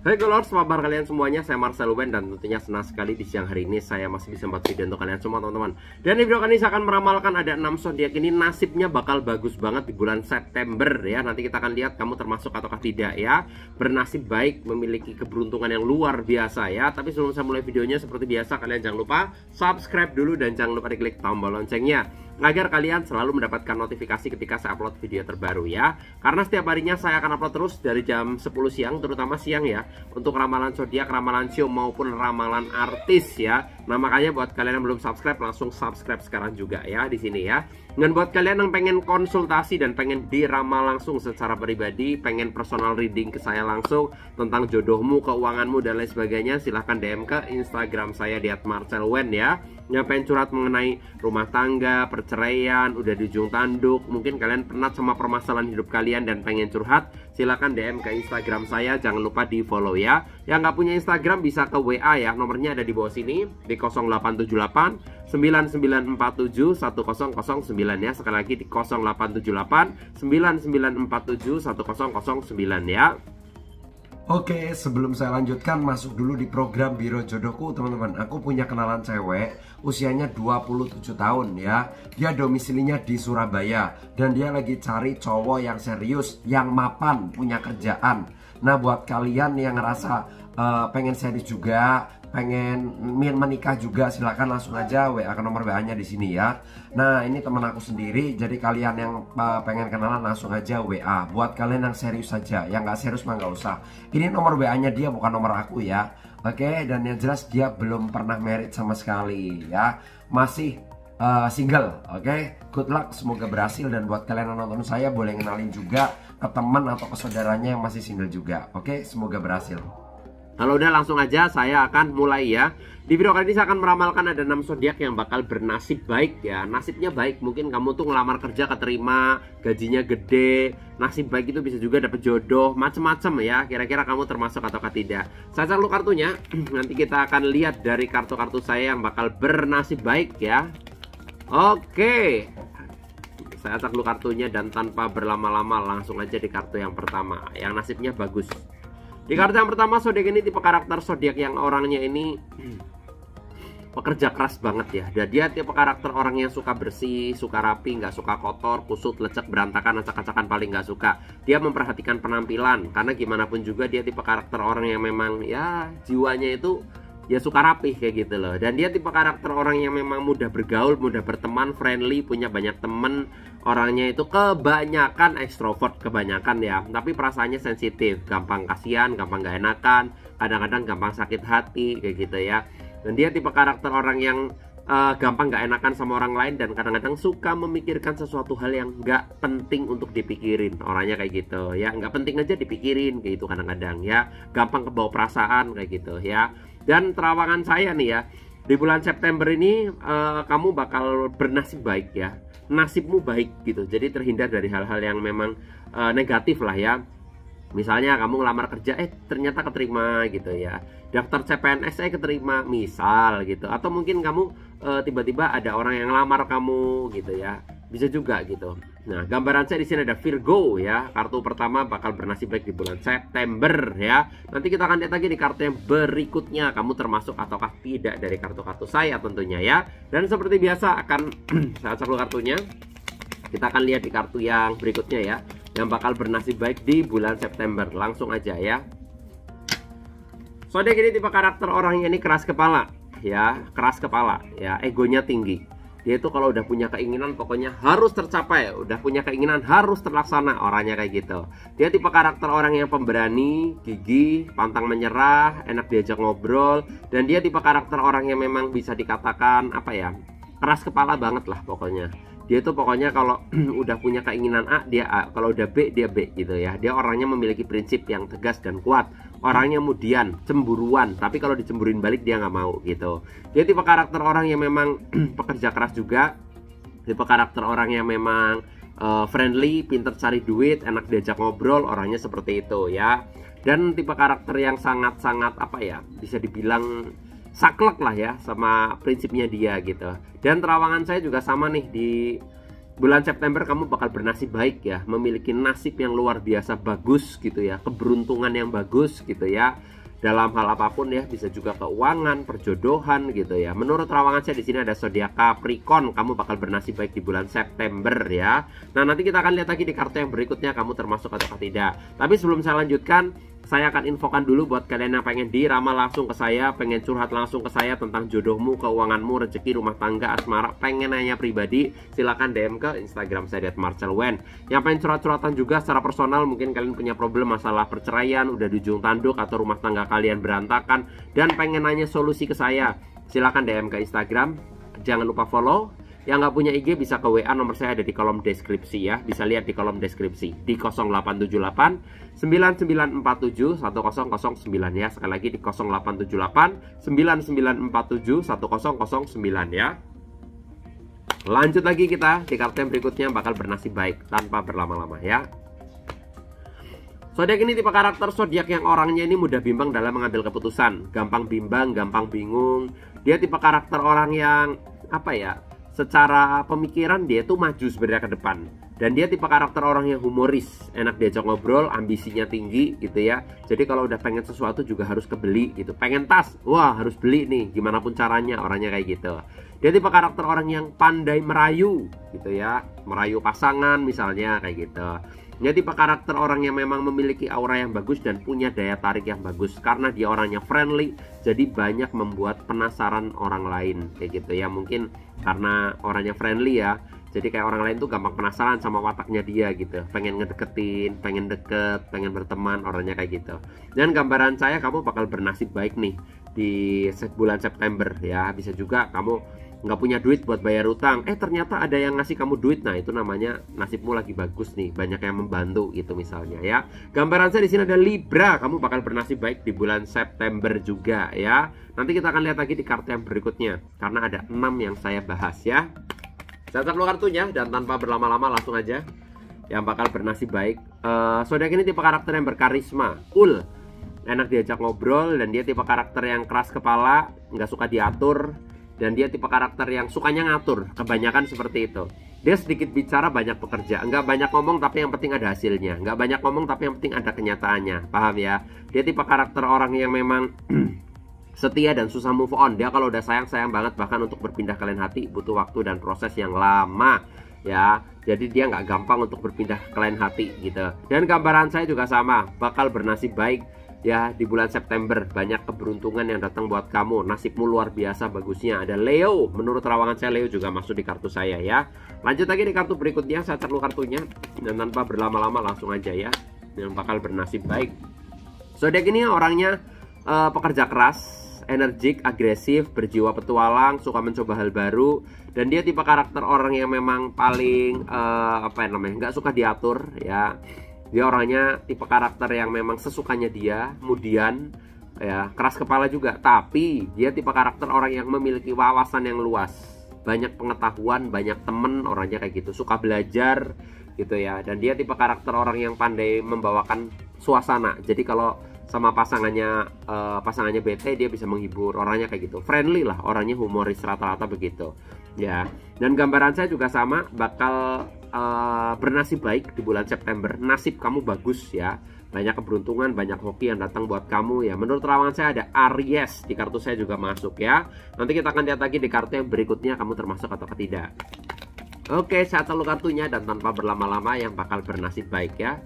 Hai Golors, apa kabar kalian semuanya? Saya Marcel Wen dan tentunya senang sekali di siang hari ini saya masih bisa membuat video untuk kalian semua teman-teman. Dan di video kali ini saya akan meramalkan ada 6 zodiak ini nasibnya bakal bagus banget di bulan September ya. Nanti kita akan lihat kamu termasuk ataukah tidak ya. Bernasib baik, memiliki keberuntungan yang luar biasa ya. Tapi sebelum saya mulai videonya seperti biasa kalian jangan lupa subscribe dulu dan jangan lupa diklik tombol loncengnya agar kalian selalu mendapatkan notifikasi ketika saya upload video terbaru ya. Karena setiap harinya saya akan upload terus dari jam 10 siang, terutama siang ya, untuk ramalan zodiak, ramalan show maupun ramalan artis ya. Nah makanya buat kalian yang belum subscribe langsung subscribe sekarang juga ya di sini ya. Dan buat kalian yang pengen konsultasi dan pengen diramal langsung secara pribadi, pengen personal reading ke saya langsung tentang jodohmu, keuanganmu dan lain sebagainya, silahkan DM ke Instagram saya di @marcelwen ya. Pengen curhat mengenai rumah tangga, perceraian, udah di ujung tanduk, mungkin kalian pernah sama permasalahan hidup kalian dan pengen curhat, silahkan DM ke Instagram saya, jangan lupa di follow ya. Yang nggak punya Instagram bisa ke WA ya, nomornya ada di bawah sini di 0878 9947 1009 ya. Sekali lagi di 0878 9947 1009 ya. Oke, sebelum saya lanjutkan masuk dulu di program Biro Jodohku teman-teman. Aku punya kenalan cewek, usianya 27 tahun ya. Dia domisilinya di Surabaya dan dia lagi cari cowok yang serius, yang mapan, punya kerjaan. Nah, buat kalian yang ngerasa uh, pengen serius juga, pengen menikah juga silahkan langsung aja WA ke nomor WA nya di sini ya. Nah ini teman aku sendiri jadi kalian yang uh, pengen kenalan langsung aja WA Buat kalian yang serius saja yang gak serius mah gak usah. Ini nomor WA nya dia bukan nomor aku ya. Oke dan yang jelas dia belum pernah merit sama sekali ya. Masih uh, single oke? Good luck semoga berhasil. Dan buat kalian yang nonton saya boleh kenalin juga ke teman atau ke saudaranya yang masih single juga Oke? Semoga berhasil kalau udah langsung aja saya akan mulai ya. Di video kali ini saya akan meramalkan ada 6 zodiak yang bakal bernasib baik ya. Nasibnya baik, mungkin kamu tuh ngelamar kerja keterima, gajinya gede, nasib baik itu bisa juga dapat jodoh, macem-macem ya. Kira-kira kamu termasuk ataukah tidak? Saya cek kartunya. Nanti kita akan lihat dari kartu-kartu saya yang bakal bernasib baik ya. Oke. Saya cek kartunya dan tanpa berlama-lama langsung aja di kartu yang pertama. Yang nasibnya bagus. Di kartu yang pertama zodiak ini tipe karakter zodiak yang orangnya ini pekerja keras banget ya. Dan dia tipe karakter orang yang suka bersih, suka rapi, nggak suka kotor, kusut, lecek, berantakan, acak-acakan paling nggak suka. Dia memperhatikan penampilan karena gimana pun juga dia tipe karakter orang yang memang ya jiwanya itu ya suka rapih kayak gitu loh. Dan dia tipe karakter orang yang memang mudah bergaul mudah berteman friendly punya banyak temen. Orangnya itu kebanyakan ekstrovert kebanyakan ya. Tapi perasaannya sensitif gampang kasihan gampang gak enakan kadang-kadang gampang sakit hati kayak gitu ya. Dan dia tipe karakter orang yang uh, gampang gak enakan sama orang lain dan kadang-kadang suka memikirkan sesuatu hal yang gak penting untuk dipikirin orangnya kayak gitu ya nggak penting aja dipikirin kayak gitu kadang-kadang ya gampang kebawa perasaan kayak gitu ya dan terawangan saya nih ya, di bulan September ini uh, kamu bakal bernasib baik ya. Nasibmu baik gitu. Jadi terhindar dari hal-hal yang memang uh, negatif lah ya. Misalnya kamu ngelamar kerja, eh ternyata keterima gitu ya. Daftar CPNS eh keterima, misal gitu. Atau mungkin kamu tiba-tiba uh, ada orang yang ngelamar kamu gitu ya bisa juga gitu. Nah, gambaran saya di sini ada Virgo ya. Kartu pertama bakal bernasib baik di bulan September ya. Nanti kita akan lihat lagi di kartu yang berikutnya kamu termasuk ataukah tidak dari kartu-kartu saya tentunya ya. Dan seperti biasa akan saya cek kartunya. Kita akan lihat di kartu yang berikutnya ya, yang bakal bernasib baik di bulan September. Langsung aja ya. Soalnya gini tipe karakter orangnya ini keras kepala ya, keras kepala ya, egonya tinggi. Dia itu kalau udah punya keinginan pokoknya harus tercapai. Udah punya keinginan harus terlaksana orangnya kayak gitu. Dia tipe karakter orang yang pemberani gigih pantang menyerah enak diajak ngobrol dan dia tipe karakter orang yang memang bisa dikatakan apa ya keras kepala banget lah pokoknya. Dia tuh pokoknya kalau udah punya keinginan A dia A. Kalau udah B dia B gitu ya. Dia orangnya memiliki prinsip yang tegas dan kuat orangnya kemudian cemburuan. Tapi kalau dicemburin balik dia nggak mau gitu. Dia tipe karakter orang yang memang pekerja keras juga. Tipe karakter orang yang memang uh, friendly pinter cari duit enak diajak ngobrol orangnya seperti itu ya. Dan tipe karakter yang sangat-sangat apa ya bisa dibilang saklek lah ya sama prinsipnya dia gitu. Dan terawangan saya juga sama nih di bulan September kamu bakal bernasib baik ya, memiliki nasib yang luar biasa bagus gitu ya, keberuntungan yang bagus gitu ya. Dalam hal apa pun ya, bisa juga keuangan, perjodohan gitu ya. Menurut rawangan saya di sini ada zodiak Capricorn, kamu bakal bernasib baik di bulan September ya. Nah, nanti kita akan lihat lagi di kartu yang berikutnya kamu termasuk atau tidak. Tapi sebelum saya lanjutkan, saya akan infokan dulu buat kalian yang pengen diramal langsung ke saya, pengen curhat langsung ke saya tentang jodohmu, keuanganmu, rezeki, rumah tangga, asmara, pengen nanya pribadi, silahkan DM ke Instagram saya at Marcel Wen. Yang pengen curhat-curhatan juga secara personal, mungkin kalian punya problem masalah perceraian, udah di ujung tanduk atau rumah tangga kalian berantakan dan pengen nanya solusi ke saya, silahkan DM ke Instagram. Jangan lupa follow yang nggak punya IG bisa ke WA nomor saya ada di kolom deskripsi ya. Bisa lihat di kolom deskripsi di 0878 9947 1009 ya. Sekali lagi di 0878 9947 1009 ya. Lanjut lagi kita di kartu yang berikutnya bakal bernasib baik tanpa berlama-lama ya. Zodiak ini tipe karakter zodiak yang orangnya ini mudah bimbang dalam mengambil keputusan, gampang bimbang, gampang bingung. Dia tipe karakter orang yang apa ya? Secara pemikiran dia tuh maju sebenarnya ke depan. Dan dia tipe karakter orang yang humoris. Enak diajak ngobrol ambisinya tinggi gitu ya. Jadi kalau udah pengen sesuatu juga harus kebeli gitu. Pengen tas wah harus beli nih. Gimana pun caranya orangnya kayak gitu. Dia tipe karakter orang yang pandai merayu gitu ya. Merayu pasangan misalnya kayak gitu tipe karakter orang yang memang memiliki aura yang bagus dan punya daya tarik yang bagus. Karena dia orangnya friendly jadi banyak membuat penasaran orang lain. Kayak gitu ya mungkin karena orangnya friendly ya. Jadi kayak orang lain tuh gampang penasaran sama wataknya dia gitu. Pengen ngedeketin pengen deket pengen berteman orangnya kayak gitu. Dan gambaran saya kamu bakal bernasib baik nih di bulan September ya. Bisa juga kamu nggak punya duit buat bayar utang. Eh ternyata ada yang ngasih kamu duit. Nah itu namanya nasibmu lagi bagus nih. Banyak yang membantu gitu misalnya ya. Gambaran saya di sini ada Libra. Kamu bakal bernasib baik di bulan September juga ya. Nanti kita akan lihat lagi di kartu yang berikutnya karena ada enam yang saya bahas ya. Saya taruh kartunya dan tanpa berlama-lama langsung aja. Yang bakal bernasib baik uh, Zodiak ini tipe karakter yang berkarisma cool. Enak diajak ngobrol dan dia tipe karakter yang keras kepala nggak suka diatur dan dia tipe karakter yang sukanya ngatur kebanyakan seperti itu. Dia sedikit bicara banyak pekerja nggak banyak ngomong tapi yang penting ada hasilnya. Nggak banyak ngomong tapi yang penting ada kenyataannya. Paham ya? Dia tipe karakter orang yang memang setia dan susah move on. Dia kalau udah sayang sayang banget. Bahkan untuk berpindah ke hati butuh waktu dan proses yang lama ya. Jadi dia nggak gampang untuk berpindah ke lain hati gitu. Dan gambaran saya juga sama. Bakal bernasib baik ya di bulan September banyak keberuntungan yang datang buat kamu. Nasibmu luar biasa bagusnya. Ada Leo. Menurut rawangan saya Leo juga masuk di kartu saya ya. Lanjut lagi di kartu berikutnya. Saya terlalu kartunya. Dan tanpa berlama-lama langsung aja ya. Yang bakal bernasib baik. Zodiak ini orangnya uh, pekerja keras energik, agresif, berjiwa petualang, suka mencoba hal baru, dan dia tipe karakter orang yang memang paling uh, apa namanya, nggak suka diatur ya dia orangnya tipe karakter yang memang sesukanya dia kemudian ya keras kepala juga. Tapi dia tipe karakter orang yang memiliki wawasan yang luas. Banyak pengetahuan banyak temen orangnya kayak gitu. Suka belajar gitu ya. Dan dia tipe karakter orang yang pandai membawakan suasana. Jadi kalau sama pasangannya uh, pasangannya bete dia bisa menghibur. Orangnya kayak gitu. Friendly lah orangnya humoris rata-rata begitu. Ya. Dan gambaran saya juga sama bakal uh, bernasib baik di bulan September. Nasib kamu bagus ya. Banyak keberuntungan banyak hoki yang datang buat kamu ya. Menurut rawangan saya ada Aries di kartu saya juga masuk ya. Nanti kita akan lihat lagi di kartu yang berikutnya kamu termasuk atau tidak. Oke, saya tahu kartunya dan tanpa berlama-lama yang bakal bernasib baik ya.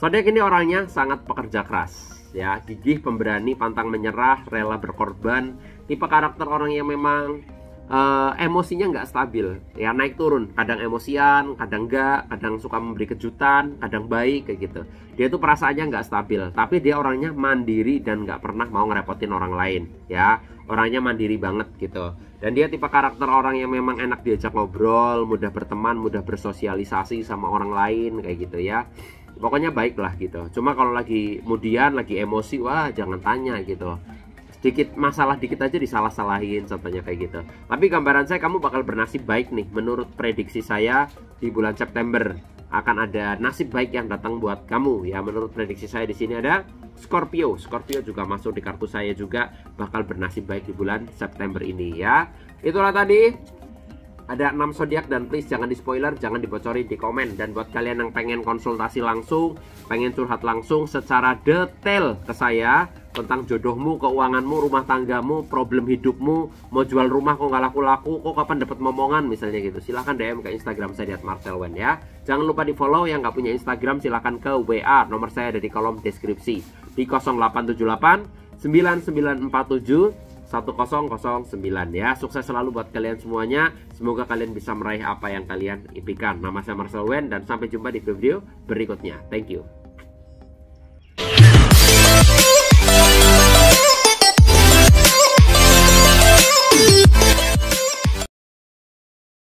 Zodiak ini orangnya sangat pekerja keras ya, gigih, pemberani, pantang menyerah, rela berkorban, tipe karakter orang yang memang uh, emosinya nggak stabil. Ya naik turun. Kadang emosian kadang enggak kadang suka memberi kejutan kadang baik kayak gitu. Dia tuh perasaannya nggak stabil. Tapi dia orangnya mandiri dan nggak pernah mau ngerepotin orang lain ya. Orangnya mandiri banget gitu. Dan dia tipe karakter orang yang memang enak diajak ngobrol mudah berteman mudah bersosialisasi sama orang lain kayak gitu ya. Pokoknya baik lah gitu. Cuma kalau lagi kemudian lagi emosi wah jangan tanya gitu sedikit masalah dikit aja disalah-salahin contohnya kayak gitu. Tapi gambaran saya kamu bakal bernasib baik nih menurut prediksi saya di bulan September. Akan ada nasib baik yang datang buat kamu. Ya menurut prediksi saya di sini ada Scorpio. Scorpio juga masuk di kartu saya juga bakal bernasib baik di bulan September ini ya. Itulah tadi. Ada 6 zodiak dan please jangan di spoiler, jangan dibocorin di komen. Dan buat kalian yang pengen konsultasi langsung, pengen curhat langsung secara detail ke saya tentang jodohmu, keuanganmu, rumah tanggamu, problem hidupmu, mau jual rumah kok nggak laku-laku, kok kapan dapat momongan misalnya gitu. Silahkan DM ke Instagram saya di @marcelwen ya. Jangan lupa di follow yang nggak punya Instagram silahkan ke WA. Nomor saya ada di kolom deskripsi di 0878 9947 1009 ya. Sukses selalu buat kalian semuanya. Semoga kalian bisa meraih apa yang kalian impikan. Nama saya Marcel Wen dan sampai jumpa di video berikutnya. Thank you.